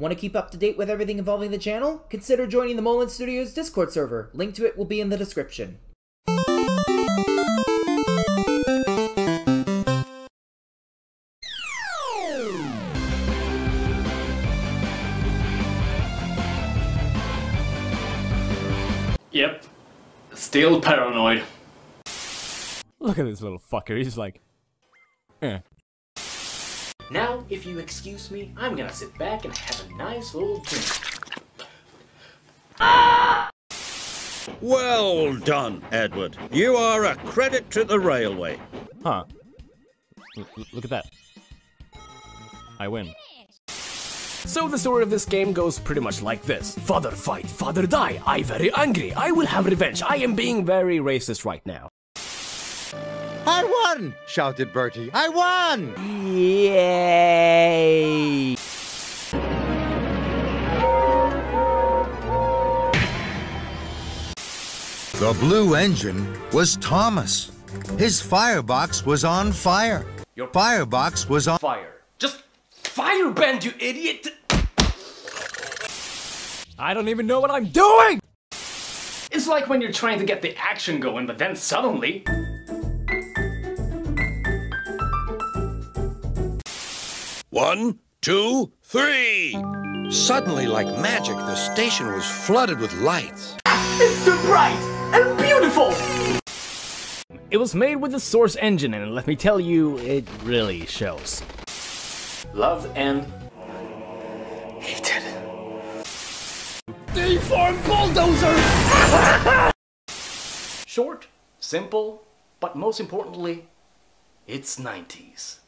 Want to keep up to date with everything involving the channel? Consider joining the Mullins Studios Discord server. Link to it will be in the description. Yep. Still paranoid. Look at this little fucker. He's like, eh. Now, if you excuse me, I'm gonna sit back and have a nice little drink. Well done, Edward. You are a credit to the railway. Huh. L look at that. I win. So the story of this game goes pretty much like this. Father fight, father die. I very angry. I will have revenge. I am being very racist right now. I won! shouted Bertie. I won! Yay! The blue engine was Thomas. His firebox was on fire. Your Firebox was on fire. Just firebend, you idiot! I don't even know what I'm doing! It's like when you're trying to get the action going, but then suddenly. One, two, three. Suddenly, like magic, the station was flooded with lights. It's too bright and beautiful! It was made with the Source engine, and let me tell you, it really shows. Love and. hated. Deform bulldozer! Short, simple, but most importantly, it's 90s.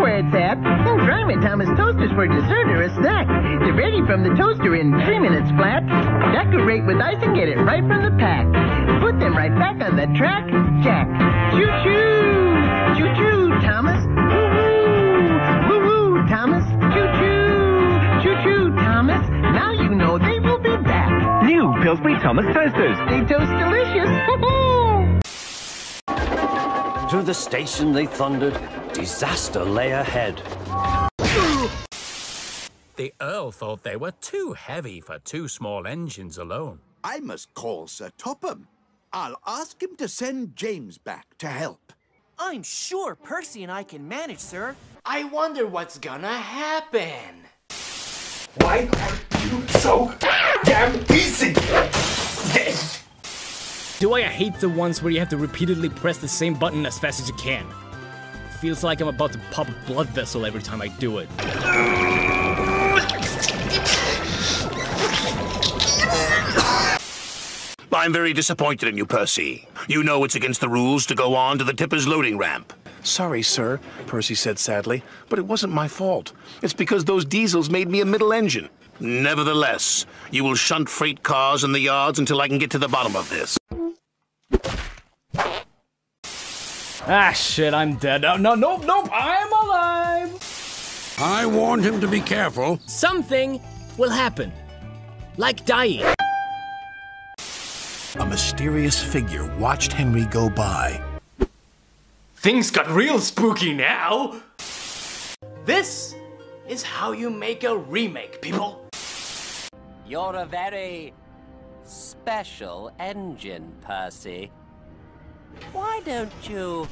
Where it's at, then try my Thomas toasters for dessert or a snack. They're ready from the toaster in three minutes flat. Decorate with ice and get it right from the pack. Put them right back on the track. Jack. Choo choo! Choo choo, Thomas. Woo woo! Woo woo, Thomas. Choo choo! Choo choo, Thomas. Now you know they will be back. New Pillsbury Thomas Toasters. They toast delicious. To the station they thundered. Disaster lay ahead. The Earl thought they were too heavy for two small engines alone. I must call Sir Topham. I'll ask him to send James back to help. I'm sure Percy and I can manage, sir. I wonder what's gonna happen. Why are you so damn easy? Do I hate the ones where you have to repeatedly press the same button as fast as you can? Feels like I'm about to pop a blood vessel every time I do it. I'm very disappointed in you, Percy. You know it's against the rules to go on to the tipper's loading ramp. Sorry, sir, Percy said sadly, but it wasn't my fault. It's because those diesels made me a middle engine. Nevertheless, you will shunt freight cars in the yards until I can get to the bottom of this. Ah, shit, I'm dead. No, no, nope, nope, I'm alive! I warned him to be careful. Something will happen. Like dying. A mysterious figure watched Henry go by. Things got real spooky now. This is how you make a remake, people. You're a very special engine, Percy. Why don't you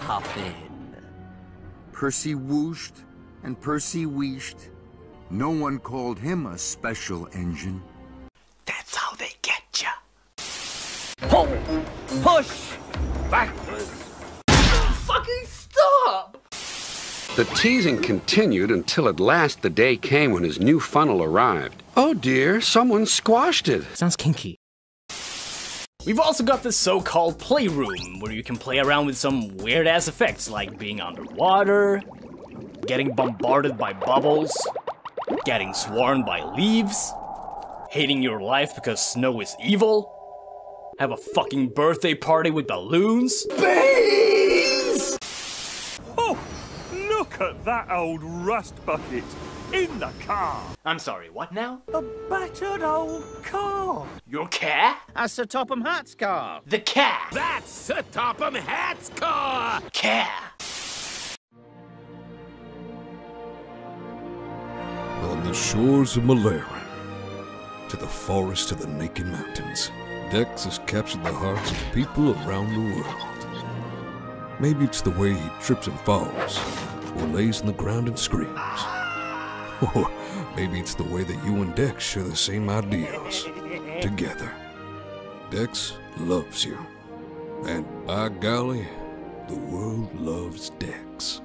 hop in? Percy whooshed and Percy wheeshed. No one called him a special engine. That's how they get ya. Pull! Push! Backwards! Fucking stop! The teasing continued until at last the day came when his new funnel arrived. Oh dear, someone squashed it. Sounds kinky. We've also got the so-called playroom, where you can play around with some weird-ass effects like being underwater, getting bombarded by bubbles, getting swarmed by leaves, hating your life because snow is evil, have a fucking birthday party with balloons. Beans! Oh, look at that old rust bucket in the car. I'm sorry, what now? A battered old car. Your car? That's Sir Topham Hatt's car. The car. That's Sir Topham Hatt's car. Car. On the shores of Malaran, to the forest of the Naked Mountains, Dex has captured the hearts of people around the world. Maybe it's the way he trips and falls, or lays on the ground and screams. Maybe it's the way that you and Dex share the same ideals, together. Dex loves you. And by golly, the world loves Dex.